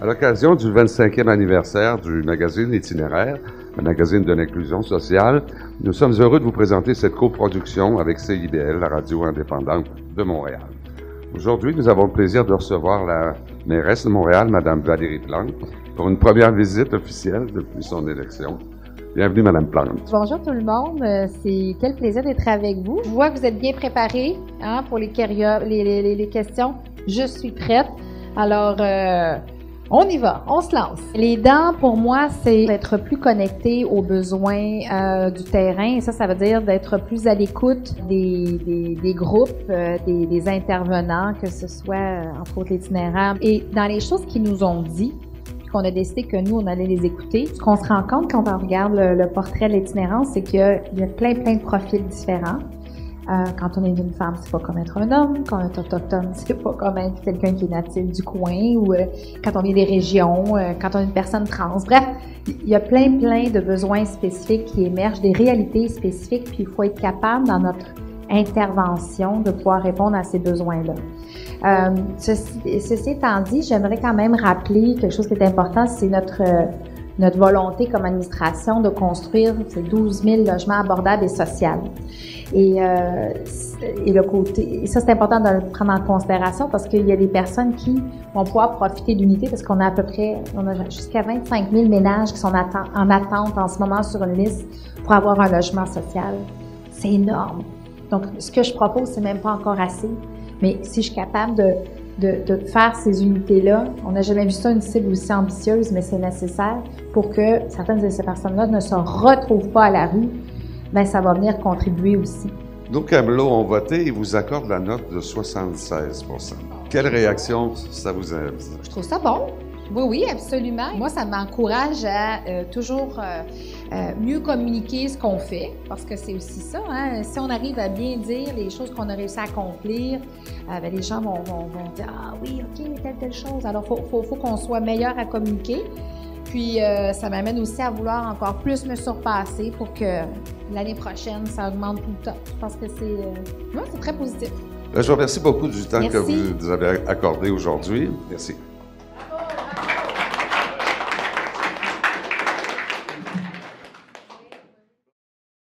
À l'occasion du 25e anniversaire du magazine Itinéraire, un magazine de l'inclusion sociale, nous sommes heureux de vous présenter cette coproduction avec CIBL, la radio indépendante de Montréal. Aujourd'hui, nous avons le plaisir de recevoir la mairesse de Montréal, Mme Valérie Plante, pour une première visite officielle depuis son élection. Bienvenue, Mme Plante. Bonjour tout le monde. Euh, C'est quel plaisir d'être avec vous. Je vois que vous êtes bien préparés hein, pour les questions. Je suis prête. Alors, euh, on y va, on se lance. Les dents, pour moi, c'est d'être plus connecté aux besoins euh, du terrain. Et ça, ça veut dire d'être plus à l'écoute des, des, groupes, euh, des, intervenants, que ce soit, euh, entre autres, l'itinéraire. Et dans les choses qu'ils nous ont dit, qu'on a décidé que nous, on allait les écouter. Ce qu'on se rend compte quand on regarde le, le portrait de l'itinérance, c'est qu'il y a plein, plein de profils différents. Euh, quand on est une femme, c'est pas comme être un homme. Quand on est autochtone, c'est pas comme être quelqu'un qui est natif du coin. Ou euh, quand on vient des régions, euh, quand on est une personne trans. Bref, il y a plein, plein de besoins spécifiques qui émergent, des réalités spécifiques, puis il faut être capable dans notre intervention de pouvoir répondre à ces besoins-là. Euh, ceci, ceci étant dit, j'aimerais quand même rappeler quelque chose qui est important, c'est notre euh, notre volonté comme administration de construire ces 12 000 logements abordables et sociaux. Et, euh, et le côté, et ça c'est important de le prendre en considération parce qu'il y a des personnes qui vont pouvoir profiter d'unités parce qu'on a à peu près, on a jusqu'à 25 000 ménages qui sont en attente en ce moment sur une liste pour avoir un logement social. C'est énorme. Donc, ce que je propose, c'est même pas encore assez. Mais si je suis capable de, de, de faire ces unités-là, on n'a jamais vu ça, une cible aussi ambitieuse, mais c'est nécessaire pour que certaines de ces personnes-là ne se retrouvent pas à la rue, ben ça va venir contribuer aussi. Nos Camelots ont voté et vous accordent la note de 76% Quelle réaction ça vous a Je trouve ça bon. Oui, oui, absolument. Moi, ça m'encourage à euh, toujours euh, euh, mieux communiquer ce qu'on fait, parce que c'est aussi ça. Hein? Si on arrive à bien dire les choses qu'on a réussi à accomplir, euh, ben, les gens vont, vont, vont dire Ah oui, OK, telle, telle chose. Alors, il faut, faut, faut qu'on soit meilleur à communiquer. Puis, euh, ça m'amène aussi à vouloir encore plus me surpasser pour que l'année prochaine, ça augmente tout le temps. Je pense que c'est euh, ouais, très positif. Je vous remercie beaucoup du temps que vous nous avez accordé aujourd'hui. Merci.